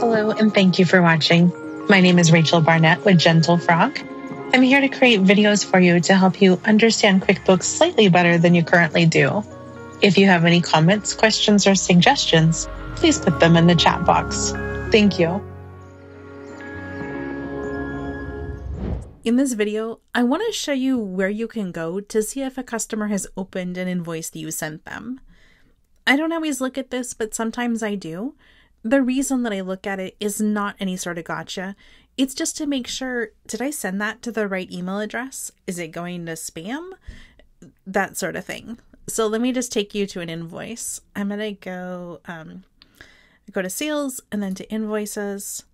Hello, and thank you for watching. My name is Rachel Barnett with Gentle Frog. I'm here to create videos for you to help you understand QuickBooks slightly better than you currently do. If you have any comments, questions, or suggestions, please put them in the chat box. Thank you. In this video, I want to show you where you can go to see if a customer has opened an invoice that you sent them. I don't always look at this, but sometimes I do. The reason that I look at it is not any sort of gotcha. It's just to make sure did I send that to the right email address? Is it going to spam? That sort of thing. So let me just take you to an invoice. I'm going to go um, go to sales and then to invoices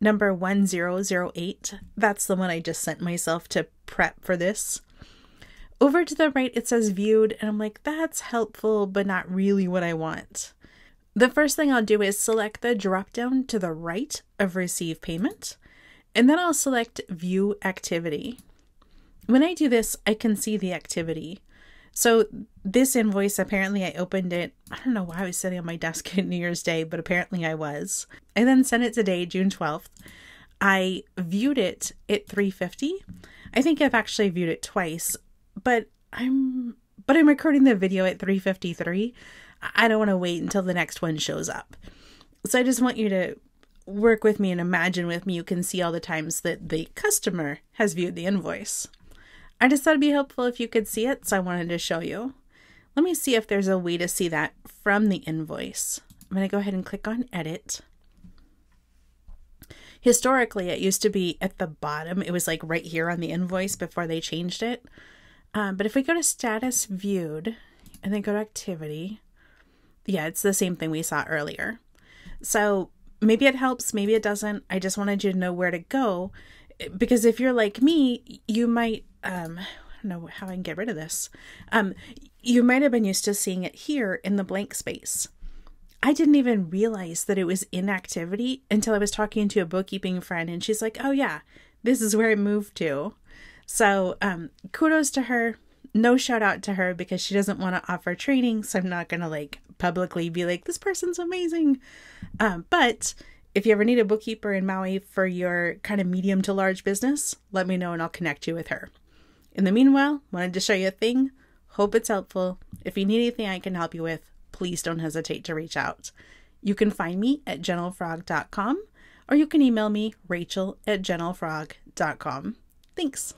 number 1008. That's the one I just sent myself to prep for this. Over to the right, it says viewed, and I'm like, that's helpful, but not really what I want. The first thing I'll do is select the drop down to the right of receive payment, and then I'll select view activity. When I do this, I can see the activity. So this invoice, apparently I opened it. I don't know why I was sitting on my desk at New Year's Day, but apparently I was. I then sent it today, June 12th. I viewed it at 350. I think I've actually viewed it twice, but I'm but I'm recording the video at 353. I don't want to wait until the next one shows up. So I just want you to work with me and imagine with me. You can see all the times that the customer has viewed the invoice. I just thought it'd be helpful if you could see it, so I wanted to show you. Let me see if there's a way to see that from the invoice. I'm going to go ahead and click on edit. Historically, it used to be at the bottom. It was like right here on the invoice before they changed it. Um, but if we go to status viewed and then go to activity, yeah, it's the same thing we saw earlier. So maybe it helps, maybe it doesn't. I just wanted you to know where to go because if you're like me, you might um I don't know how I can get rid of this. Um you might have been used to seeing it here in the blank space. I didn't even realize that it was inactivity until I was talking to a bookkeeping friend and she's like, "Oh yeah, this is where it moved to." So, um kudos to her. No shout out to her because she doesn't want to offer training, so I'm not going to like publicly be like this person's amazing. Um but if you ever need a bookkeeper in Maui for your kind of medium to large business, let me know and I'll connect you with her. In the meanwhile, wanted to show you a thing. Hope it's helpful. If you need anything I can help you with, please don't hesitate to reach out. You can find me at gentlefrog.com or you can email me rachel at gentlefrog.com. Thanks.